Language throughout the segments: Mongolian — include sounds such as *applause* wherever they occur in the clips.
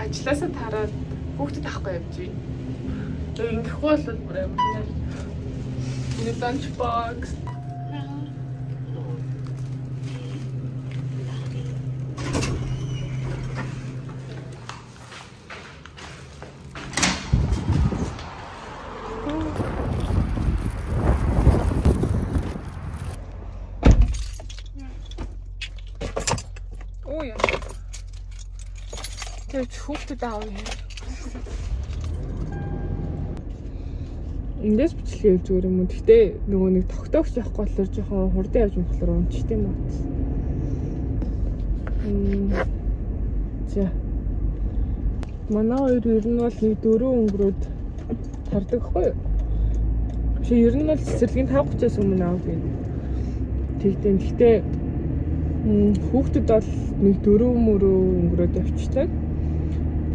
ажлаасаа тараад хүүхдэд авахгүй явж байна. Тэгээ ингэхгүй бол бүр амар. Энэ lunch box Оо яа. Тэгж хүүхдэд аав юм. Эндээс бичлэгээ явж зүгээр юм уу? Гэхдээ нөгөө нэг тогтоогч явахгүй болохоор жоохон хурдан явж болохоор унчт юм уу? Мм. За. Манай хоёр ер нь бол нэг дөрөв өнгөрөөд тардаг хгүй юу? Чи ер нь бол цэцэрлэгийн 5:30-аас өмнө аав би. Тэгтээ гэхдээ хүүхдэд бол нэг дөрөв мөрөө өнгөрөөд явчихдаг.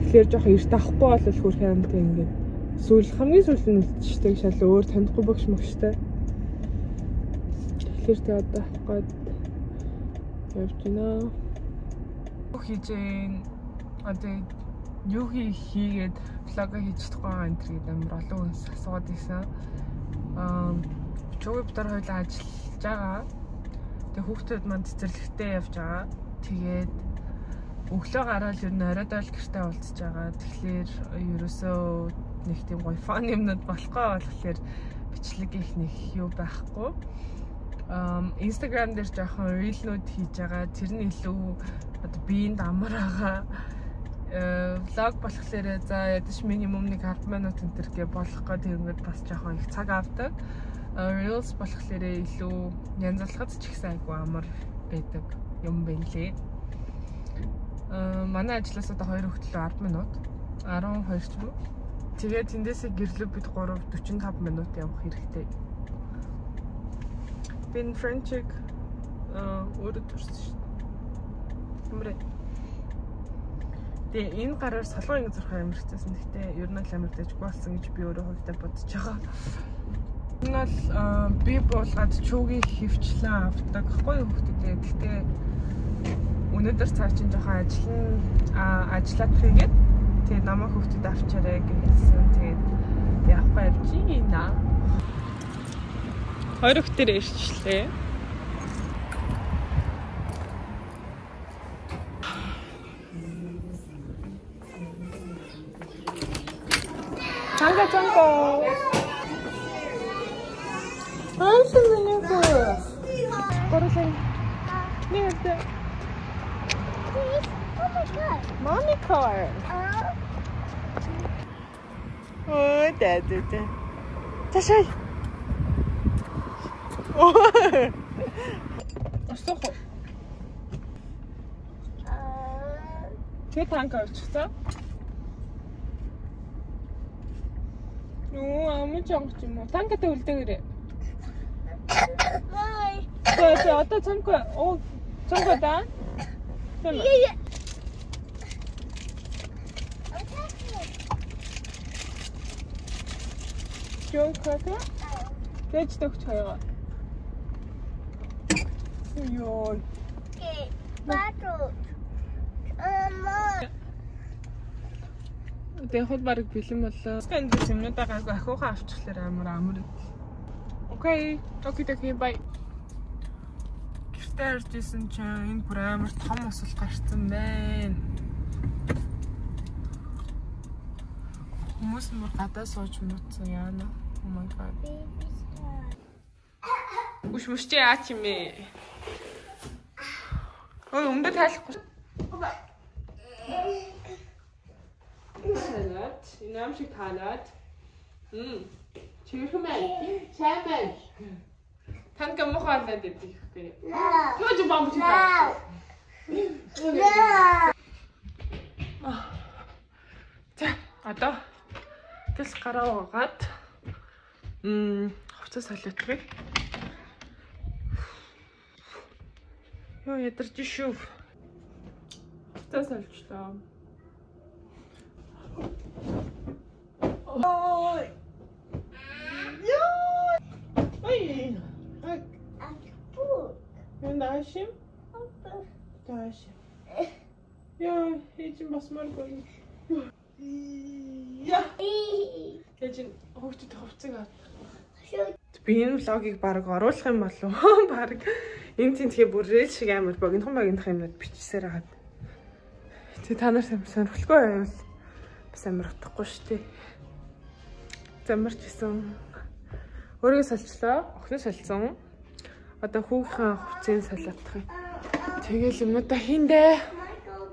Тэгэхээр жоохон эрт авахгүй бол хөрх амтай ингээд сүүл хамгийн сүүл нь үлдчихдэг шал өөр танихгүй багш мөгштэй. Тэгэхээр тэ одоо гээд явж байна. Хийж одоо юу хийгээд влог хийж чадахгүй энэ төр гэдэг амар олон хүнс асууад байсан. Аа чуг битэр хоёлаа ажиллаж байгаа. Тэгээ хүүхдүүд манд цэцэрлэгтээ явж байгаа. Тэгээд өглөө гараад ер нь оройд ойл гэртээ уулзж байгаа. Тэгэхээр ерөөсөө нэг тийм гоё фан юмнууд болохгүй болохоор бичлэг их нэг юу байхгүй. Um Instagram дээр жоохон reelнууд хийж байгаа. Тэр нь илүү одоо биеинд амар байгаа. Э влог болохоор за ядаж минимум нэг 10 минут энэ төр гээ болох гэдэг ингээд бас жоохон их цаг авдаг. Reels болохоор илүү янзлахад ч ихсэн айгу амар байдаг юм байлээ. Аа манай ажлаас одоо 2 хөтлөө 10 минут 12 ч юм уу. Тэгээд тэндээсээ гэрлөө бид 3 45 минут явах хэрэгтэй. Бин Френчик аа өөрөө төрсөн шүү дээ. Юмрээ. Тэгээ энэ гараар солон ингэ зурхаа амар хэцээсэн. Гэхдээ ер нь л амар дэжгүй болсон гэж би өөрөө хувьдаа бодож байгаа. Энэ бол би буулгаад чүүгийн хөвчлэн авдаг. Хгүй хүүхдүүдээ. Гэхдээ өнөөдөр цаа чинь жоохон ажил нь ажиллаад хийгээд тэгээ намайг хүүхдэд авчаарай гэсэн. Тэгээд явахгүй явж ийна. Хоёр хүүхдээр ирчлээ. Чанга чанга. Аашин миний. Горсон. Нэрдэ. Oh my god. Mommy car. Ой, да да да. Ташай. Ой. Асах. Тэ танк авчихсан. Юу амж онгоч юм уу? Танкатай үлдээгээрээ. Bye. Тэгээ одоо цанка оо цанка да. Yeah, yeah. Joe Cracker. Дэж төгч хоёроо. Йоо. Okay. Battle. Мама. Тэгээ хол баг бэлэн боллоо. Дэс юмнуудаа гайгүй ахиухан авчихлаар амар амар. Окей. Токи токи бай. Гэртээ иржсэн чинь энэ бүр амар том усал гарцсан байна. Хүмүүс мөр гадаа сууж муутсан яана. Oh my god. Star. Үш мөштэй яач юм бэ? Ой өмдө тайлахгүй. Салат. Энэ ам шиг салат. Мм. Чирхмэл. Чамэл. Танка мохоолаад идэх хэрэг. No. Юу ч бамб чи. No. No. За одоо тэл гараа угаад м хувцас солиотрыг Юу ядарч шүү. Хувцас соличлоо. Ой. Яа. Ой. Ай, Food. энэ даашим. Даашим. Яа, хийж басмааргүй. Яа. Ин хөгтөд хувцаг аа. Би энэ влогийг баг оруулах юм болов *laughs* баг энэ тэгээ бүр рэл шиг амар богинохон богинохон юмнууд бичсээр хагаад. Тэг та нар сонирхолтой байвал бас амар утахгүй шүү дээ. Замарч исэн. Өөрийгөө солилцлоо. Охин солилцсон. Одоо хүүгийнхээ хувцсыг солиотох юм. Тэгэл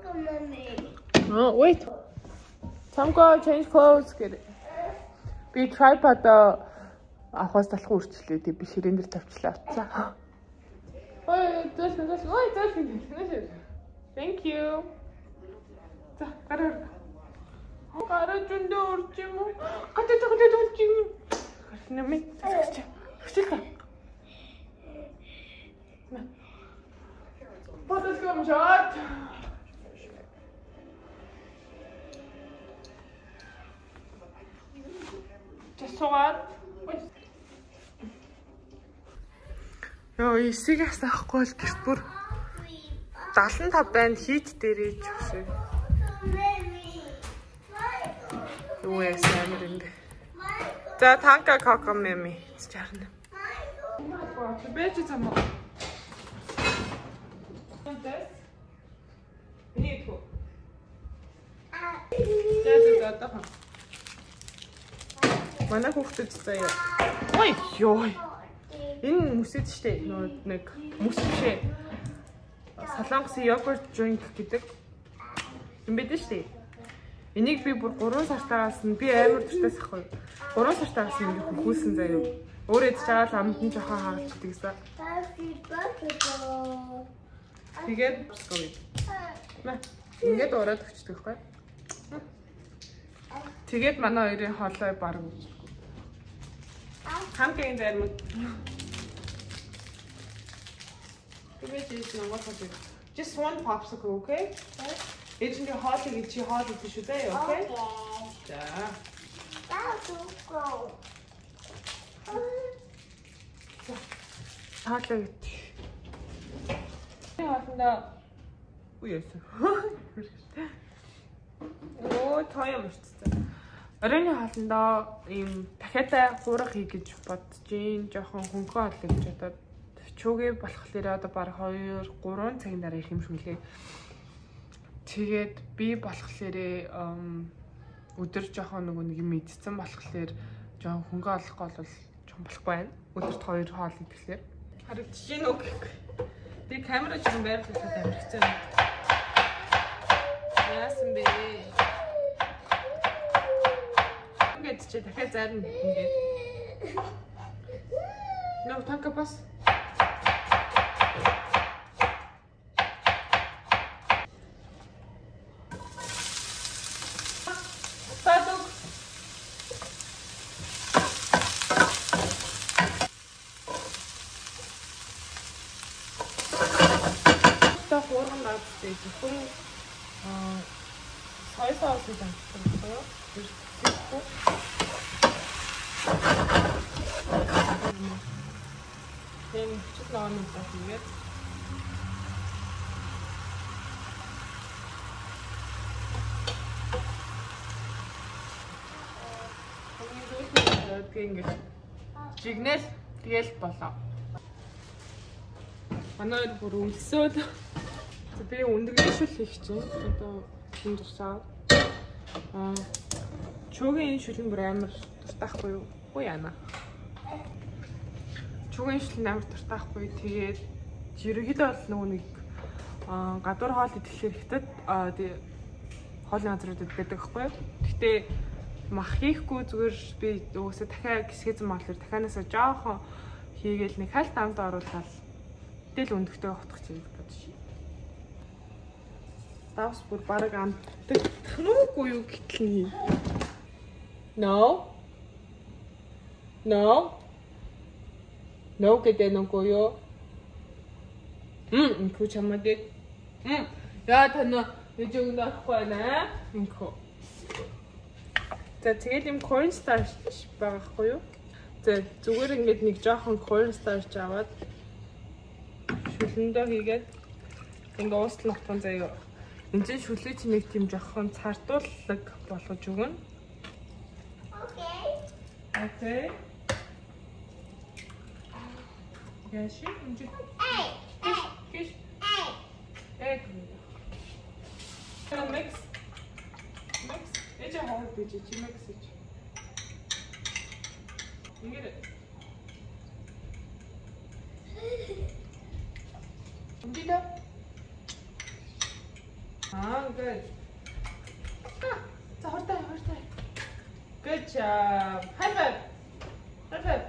come on me. Oh, wait. Time go change clothes гэдэг. Би tripod авахаас талах үрчлээ. Тэг би ширээн дээр тавьчлаа. За. Ой, зөөлх зөөлх. Ой, зөөлх. Thank you. За, гараа. Гараа жүндэ урч юм уу? Гатаа тагтаа урч юм. Нэмээ. Хөчл та. Бодос гом жат. Тэсугаад. Йоо, эсийг асаахгүй бол гэрт бүр 75 байна хийт дээрээ ч. Michael. Юу яа самир энэ. За танка коко меми. Чарна. Michael. Бэж зам. Нэг хөө. Ah. За за одоо. Манай хүүхдэд заяа. Ой ёо. Энэ мүсэд штэ нэг мүс бишээ. Солонгосын йогурт drink гэдэг юм байдаг штэ. Энийг би бүр 3 сартаагаас нь би амар дуртай сахгүй. 3 сартаагаас нь ингэ хөхүүлсэн заяа. Өөрөө амд нь жоохон хагалцдаг гэсэн. Тэгээд. Мэ. Ингээд ураад өчтдөг байхгүй. Тэгээд манай хоёрын хоолой баг үздэг. Хамгийн зарим. Тэгээд ийж нэг болоо. Just one popsicle, okay? Эцэнгийн хоолыг чи хоол идэх шүү дээ, okay? За. Cool. Хоолыг хоолндоо үеэс. Оо, тоём шүү дээ. Оройны хоолндоо ийм дахиатай хуурах хий гэж бодож гин жоохон хөнгөн хоол гэж бодоод чүүгээ болохоор одоо баг 2 3 цагийн дараа их юм шүлээ. Тэгээд би болохоор өдөр жоохон нөгөө нэг юм идсэн болохоор жоохон хөнгөн олохгүй бол жоохон болохгүй байна. Өдөрт 2 хоол идэхлээр харагдаж гин үг. Би камера ч юм байрлуулаад амирхсан. Яасан бэ? Ингээд чи дахиад зарна ингээд. Нөө танка бас. Хоорон наадтай зөвхөн аа соусыг амтсан байна. Ирсэн. Тэн чит нооны та хийгээд Тэгээд ингэж жигнэл тэгэл болоо. Манай бүр өлсөөл. Би өндөргөөшөл хийх чинь одоо энэ тусаа. Аа чөгийн энэ шүлэн бүр амар дуртаахгүй юу? Үгүй яана. Чөгийн шүлэн амар дуртаахгүй. Тэгээд ерөөхдөө бол нөгөө нэг аа гадуур хоол идэхлээр хятад аа тий хоолны газруудад байдаг юу? Гэтэ мах хийхгүй зүгээр би өөөсө дахиад гисгэзэн болохоор дахианаасаа жоохон хийгээл нэг хальт амд оруулаад тэл өндөгтэй хотох чинь бодож шээ. Давс бүр баг амтдаг нүггүй юу гэтэл нь. No. No. No гэдэг нүггүй юу? Мм, инкүү чамаадаг. Мм. Яа тань яж өгнө ахгүй наа. Инкүү. За тэгэл юм corn starch байгаа хгүй юу? За зүгээр ингээд нэг жоохон corn starch аваад шүлэндөө хийгээд ингээ ууслах тун заяа. Энд чинь шүлэг чимээг тийм жоохон цартууллаг болгож өгнө. Okay. Окей. Яши, энэ чинь гиш hey. яг. Can mix? Mix. Эжи хаа бич чи mix гэж. Ингээд. Умдида. Аа, good. За хортой, хортой. Good job. High five. High five.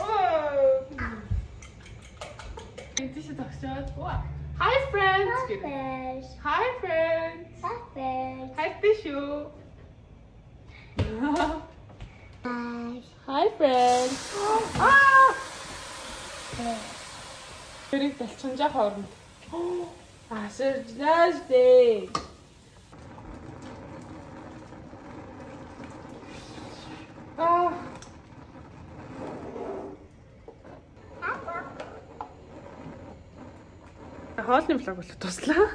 Oh. Чи тогсоод. Wow. Hi friends. гэх. Fish. Hi friends. Hi tissue. Hi friends. Ah! Тэрийг талчинжаа хооронд. *gasps* Асэржлээстэй. Аа. Хоолны влог болоо туслаа.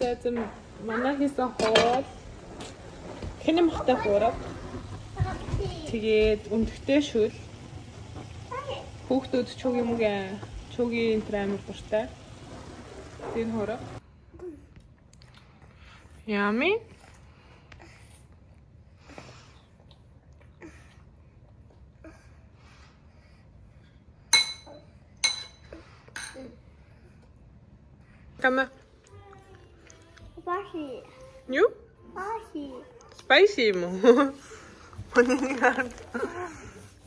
За зэм манай хийсэн хоол хэний мохтой хуурав. Тэгээд өндөгтэй шүл. Хүүхдүүд чуг юм гээ. Чугийн энэ амар дуртай. Тэн хороо. Yummy. Кама. Washi. You? Washi. Spicy юм уу? Өнөөний хард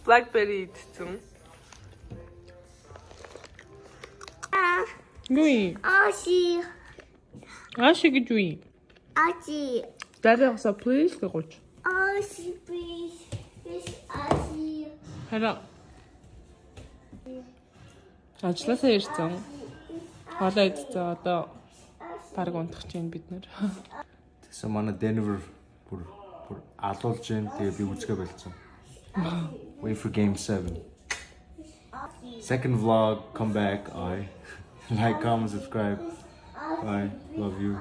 blackberry идсэн. Ah. Юу юм? Ashi. Ааши гэж юу юм? Ashi. Дараагасаа please гэж. Ashi, please. Fish. Ashi. Хараа. Ажлаасаа ирсэн. Хоолоо идсэн одоо баг унтах чинь бид нэр. Тэгсэн манай Denver бүр бүр алуулж जैन тэгээ би үзгээ болцсон. Wait for game 7. Second vlog, come back. I *laughs* like, comment, subscribe. Bye. Love you.